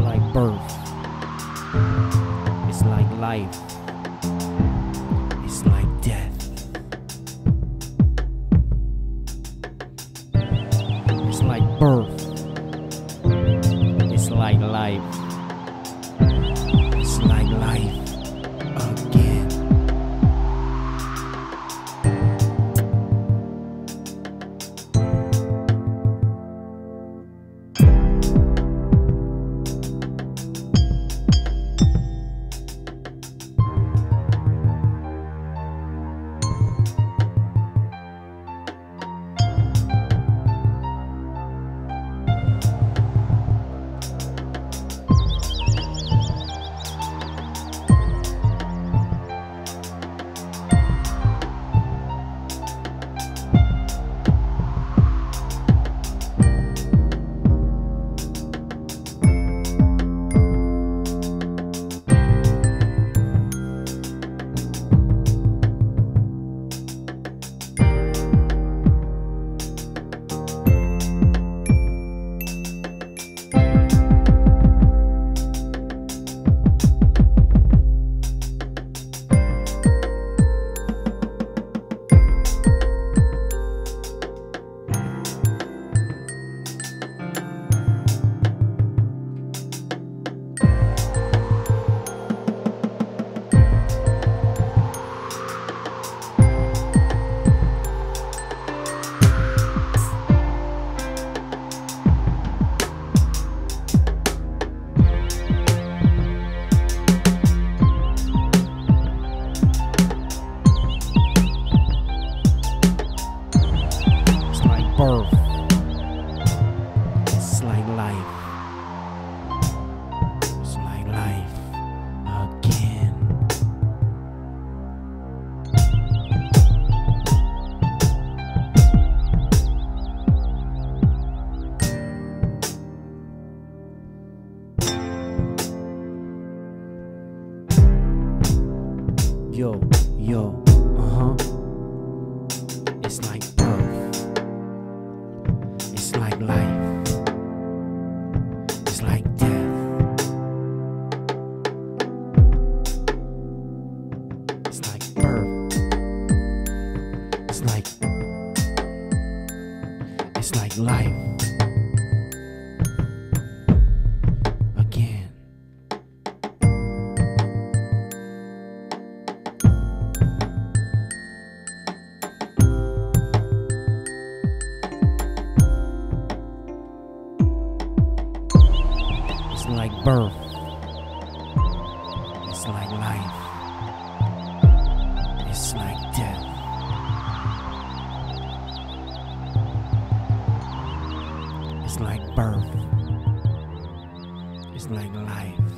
like birth. It's like life. It's like death. It's like birth. It's like life. Birth. It's like life. It's like life again. Yo, yo, uh huh. Like death. It's like birth. It's like it's like life. It's like birth. It's like life. It's like death. It's like birth. It's like life.